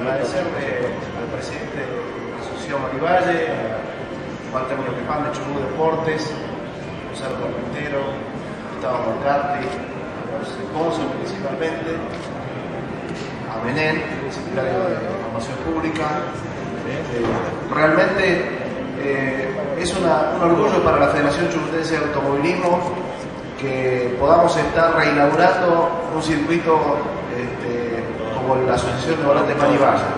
agradecerle al presidente de la Asociación Marivalle, a Walter López de Chubut Deportes, Gonzalo Carpintero, Gustavo Mercati, a sponsors principalmente, a Menén, secretario de Información Pública. Eh, realmente eh, es un orgullo para la Federación Chubutense de Automovilismo que podamos estar reinaugurando un circuito este, como la Asociación de Volantes Manivalla.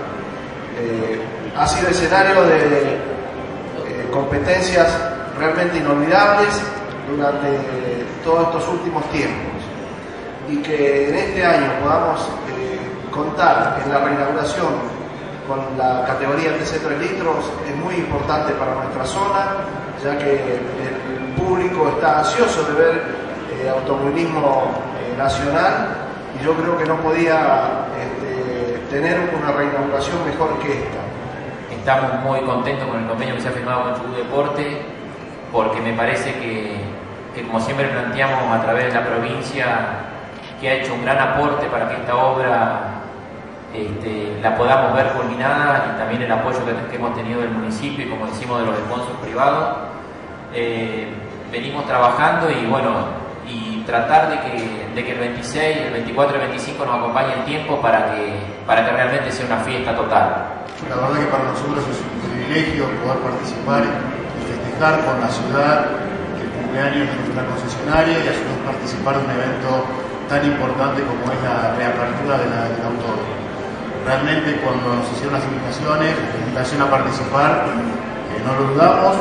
Eh, ha sido escenario de eh, competencias realmente inolvidables durante todos estos últimos tiempos y que en este año podamos eh, contar en la reinauguración con la categoría de 3 litros es muy importante para nuestra zona, ya que el público está ansioso de ver eh, automovilismo nacional y yo creo que no podía tener una reinauguración mejor que esta. Estamos muy contentos con el convenio que se ha firmado con Chubut Deporte porque me parece que, que, como siempre planteamos a través de la provincia, que ha hecho un gran aporte para que esta obra este, la podamos ver culminada y también el apoyo que, hemos tenido del municipio y como decimos de los sponsors privados. Eh, venimos trabajando y bueno, tratar de que, el 26, el 24 y el 25 nos acompañe el tiempo para que, para que realmente sea una fiesta total. La verdad que para nosotros es un privilegio poder participar y festejar con la ciudad el cumpleaños de nuestra concesionaria y a participar de un evento tan importante como es la reapertura del autódromo. Realmente cuando nos hicieron las invitaciones, la invitación a participar, eh, no lo dudamos,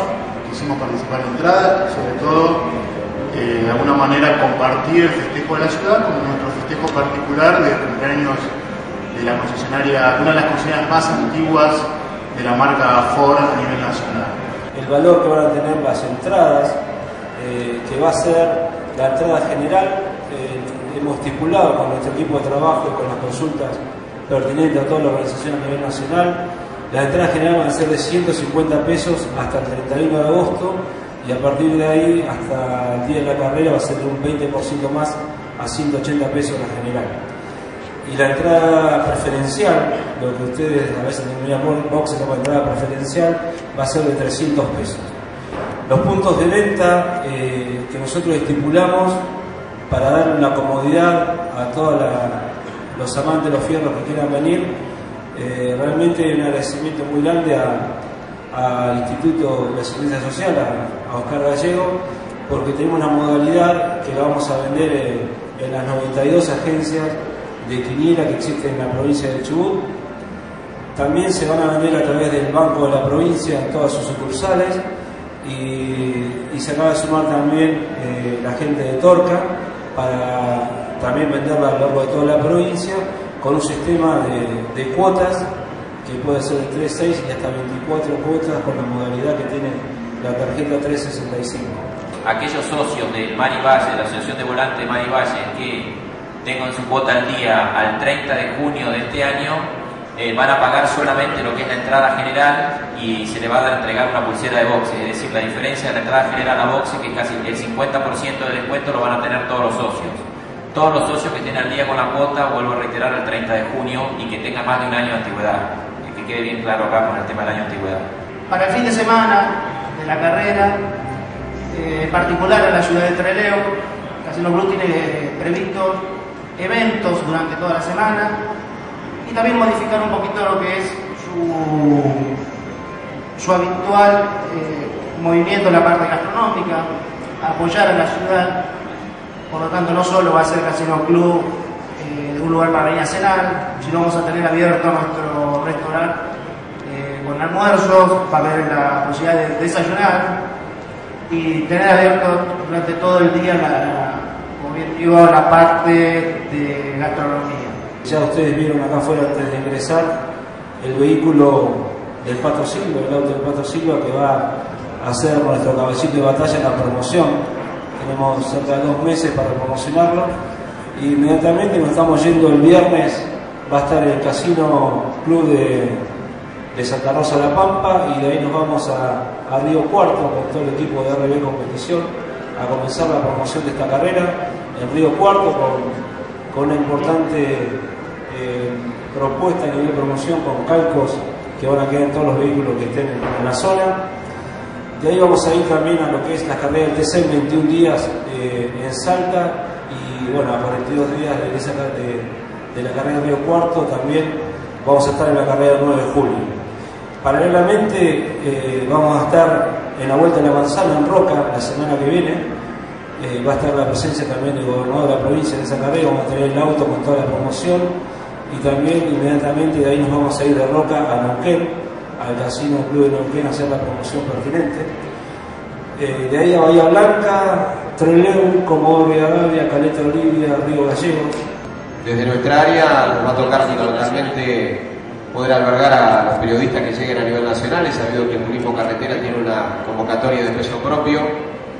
quisimos participar de entrada, sobre todo eh, de alguna manera compartir el festejo de la ciudad con nuestro festejo particular de cumpleaños de la concesionaria, una de las concesionarias más antiguas de la marca Ford a nivel nacional. El valor que van a tener las entradas, eh, que va a ser la entrada general, eh, hemos estipulado con nuestro equipo de trabajo y con las consultas pertinentes a toda la organización a nivel nacional, la entrada general van a ser de 150 pesos hasta el 31 de agosto y a partir de ahí hasta el día de la carrera va a ser de un 20% más a 180 pesos la general. Y la entrada preferencial, lo que ustedes a veces denominan boxe como entrada preferencial, va a ser de 300 pesos. Los puntos de venta eh, que nosotros estipulamos para dar una comodidad a todos los amantes de los fierros que quieran venir, eh, realmente un agradecimiento muy grande a, al Instituto de Asistencia Social, a, Oscar Gallego, porque tenemos una modalidad que la vamos a vender en, las 92 agencias de quiniela que existen en la provincia de Chubut. También se van a vender a través del Banco de la Provincia en todas sus sucursales y, se acaba de sumar también eh, la gente de Torca para también venderla a lo largo de toda la provincia con un sistema de cuotas que puede ser de 3, 6 y hasta 24 cuotas con la modalidad que tiene la tarjeta 365. Aquellos socios de Mari Valle, la Asociación de Volantes de Mari que tengan su cuota al día al 30 de junio de este año, eh, van a pagar solamente lo que es la entrada general y se le va a entregar una pulsera de boxe. Es decir, la diferencia de la entrada general a boxe, que casi el 50% de descuento lo van a tener todos los socios. Todos los socios que estén al día con la cuota, vuelvo a reiterar, el 30 de junio y que tengan más de un año de antigüedad quede bien claro acá con el tema del año antigüedad. Para el fin de semana de la carrera, eh, en particular en la ciudad de Treleu, Casino Blue tiene previstos eventos durante toda la semana y también modificar un poquito lo que es su, su habitual eh, movimiento en la parte gastronómica, apoyar a la ciudad, por lo tanto no solo va a ser Casino Club eh, un lugar para venir a cenar, sino vamos a tener abierto nuestro restaurante eh, con almuerzos, va a haber la posibilidad de desayunar y tener abierto durante todo el día la, la, como la parte de gastronomía. Ya ustedes vieron acá afuera antes de ingresar el vehículo del Pato Silva, el auto del Pato Silva que va a ser nuestro cabecito de batalla en la promoción. Tenemos cerca de dos meses para promocionarlo y inmediatamente nos estamos yendo el viernes, va a estar el Casino Club de, de Santa Rosa La Pampa y de ahí nos vamos a, a, Río Cuarto con todo el equipo de RB Competición a comenzar la promoción de esta carrera en Río Cuarto con, con una importante eh, propuesta a nivel de promoción con calcos que van a quedar en todos los vehículos que estén en, la zona. De ahí vamos a ir también a lo que es la carrera del TC 21 días eh, en Salta y bueno, a 42 días de, esa, de, la carrera de Río Cuarto también vamos a estar en la carrera del 9 de julio. Paralelamente eh, vamos a estar en la Vuelta de la Manzana en Roca la semana que viene. Eh, va a estar la presencia también del gobernador de la provincia en esa carrera, vamos a tener el auto con toda la promoción y también inmediatamente de ahí nos vamos a ir de Roca a Neuquén, al Casino Club de Neuquén a hacer la promoción pertinente. Eh, de ahí a Bahía Blanca, Trelew, Comodoro Rivadavia, Caleta Olivia, Río Gallegos. Desde nuestra área nos va a tocar fundamentalmente poder albergar a los periodistas que lleguen a nivel nacional. Es sabido que el turismo carretera tiene una convocatoria de peso propio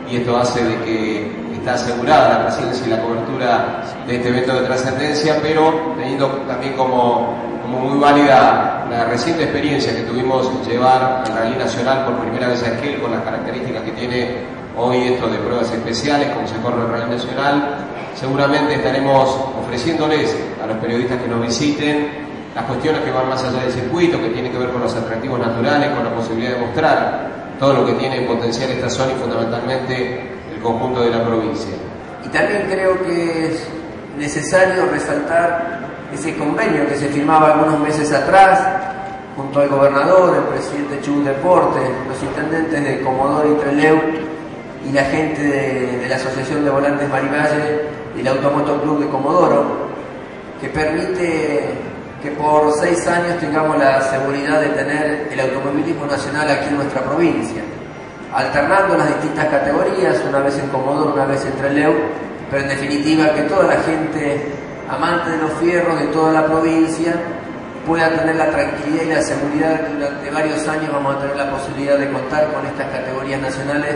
y esto hace de que está asegurada la presencia y la cobertura de este evento de trascendencia, pero teniendo también como, como muy válida la reciente experiencia que tuvimos llevar al Rally Nacional por primera vez a Esquel con las características que tiene hoy esto de pruebas especiales, como se corre el Rally Nacional, seguramente estaremos ofreciéndoles a los periodistas que nos visiten las cuestiones que van más allá del circuito, que tienen que ver con los atractivos naturales, con la posibilidad de mostrar todo lo que tiene en potencial esta zona y fundamentalmente el conjunto de la provincia. Y también creo que es necesario resaltar ese convenio que se firmaba algunos meses atrás junto al gobernador, el presidente Chubut Deportes, los intendentes de Comodoro y Treleu y la gente de, la Asociación de Volantes Marivalle y el Automoto Club de Comodoro, que permite que por seis años tengamos la seguridad de tener el automovilismo nacional aquí en nuestra provincia, alternando las distintas categorías, una vez en Comodoro, una vez en Trelew, pero en definitiva que toda la gente amante de los fierros de toda la provincia pueda tener la tranquilidad y la seguridad que durante varios años vamos a tener la posibilidad de contar con estas categorías nacionales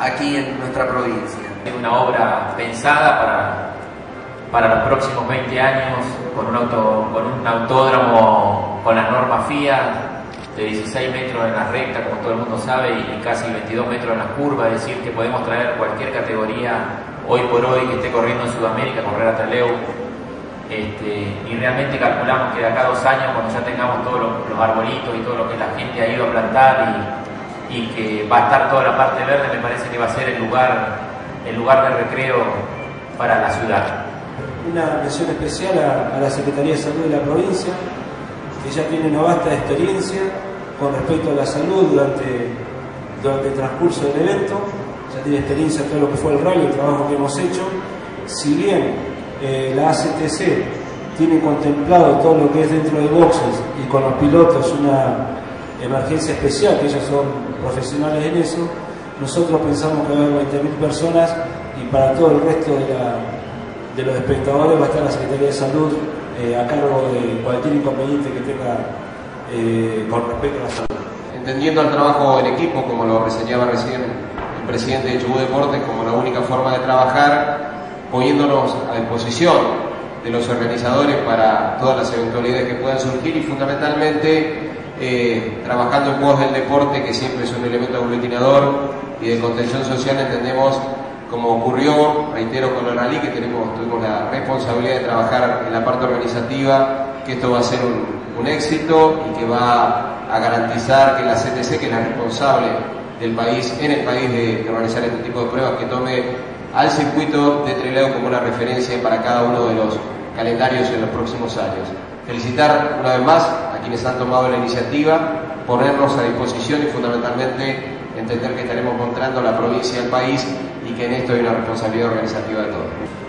aquí en nuestra provincia. Es una obra pensada para para los próximos 20 años con un, auto, con un autódromo con la norma FIA de 16 metros en la recta, como todo el mundo sabe, y casi 22 metros en la curva, es decir, que podemos traer cualquier categoría hoy por hoy que esté corriendo en Sudamérica, correr a Taleu, este, y realmente calculamos que de acá a dos años, cuando ya tengamos todos los, arbolitos y todo lo que la gente ha ido a plantar y, que va a estar toda la parte verde, me parece que va a ser el lugar, el lugar de recreo para la ciudad una mención especial a, la Secretaría de Salud de la provincia, que ya tiene una vasta experiencia con respecto a la salud durante, durante el transcurso del evento, ya tiene experiencia en todo lo que fue el rally, el trabajo que hemos hecho. Si bien eh, la ACTC tiene contemplado todo lo que es dentro de boxes y con los pilotos una emergencia especial, que ellos son profesionales en eso, nosotros pensamos que va a haber 20.000 personas y para todo el resto de la, de los espectadores va a estar la Secretaría de Salud eh, a cargo de cualquier inconveniente que tenga eh, con respecto a la salud. Entendiendo el trabajo en equipo, como lo reseñaba recién el presidente de Chubut Deportes, como la única forma de trabajar, poniéndonos a disposición de los organizadores para todas las eventualidades que puedan surgir y fundamentalmente eh, trabajando en pos del deporte, que siempre es un elemento aglutinador y de contención social, entendemos como ocurrió, reitero, con rally, que tenemos, tuvimos la responsabilidad de trabajar en la parte organizativa, que esto va a ser un, éxito y que va a garantizar que la CTC, que es la responsable del país, en el país de, organizar este tipo de pruebas, que tome al circuito de Treleo como una referencia para cada uno de los calendarios en los próximos años. Felicitar una vez más a quienes han tomado la iniciativa, ponernos a disposición y fundamentalmente entender que estaremos mostrando la provincia y el país y que en esto hay una responsabilidad organizativa de todos.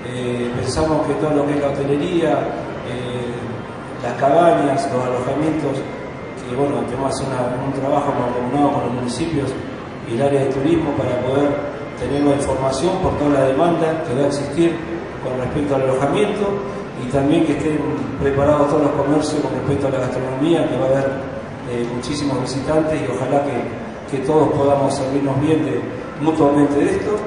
Eh, pensamos que todo lo que es la hotelería, eh, las cabañas, los alojamientos, que bueno, tenemos que hacer un trabajo coordinado con los municipios y el área de turismo para poder tener la información por toda la demanda que va a existir con respecto al alojamiento y también que estén preparados todos los comercios con respecto a la gastronomía, que va a haber eh, muchísimos visitantes y ojalá que, que todos podamos servirnos bien de, mutuamente de esto.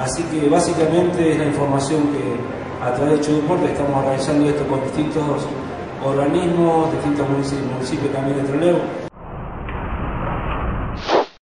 Así que básicamente es la información que a través de Deporte estamos organizando esto con distintos organismos, distintos municipios, también de Trelew,